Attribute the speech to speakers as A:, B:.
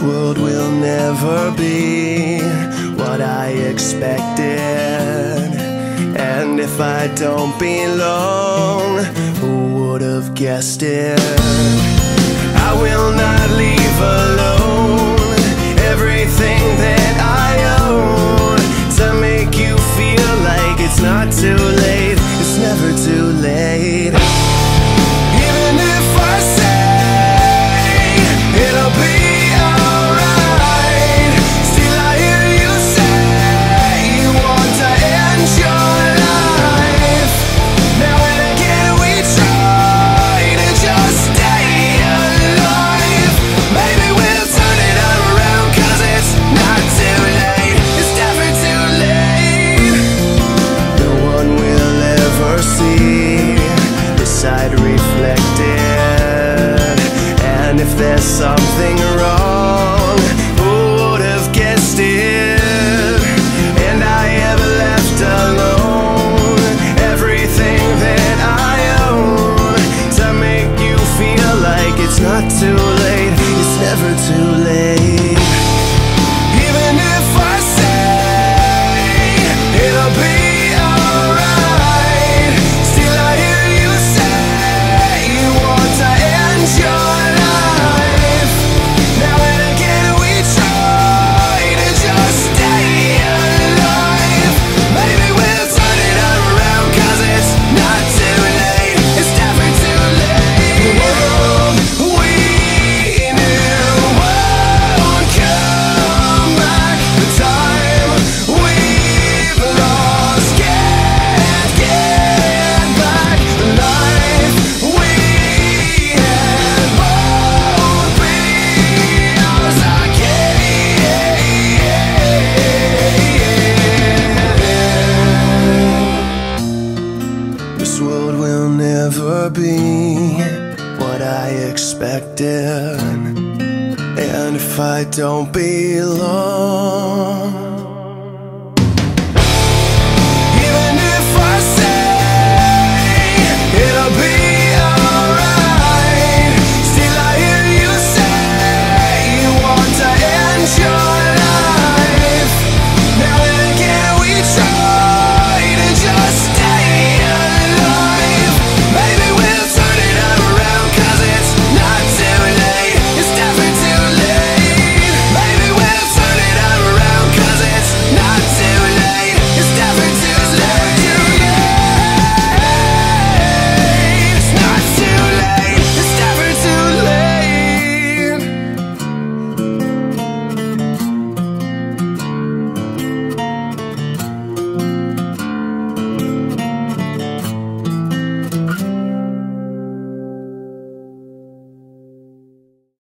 A: world will never be what I expected. And if I don't belong, who would have guessed it? I will not leave alone And if there's something wrong, who would have guessed it? And I have left alone everything that I own to make you feel like it's not too late. It's never too late. World will never be what I expected. And if I don't belong,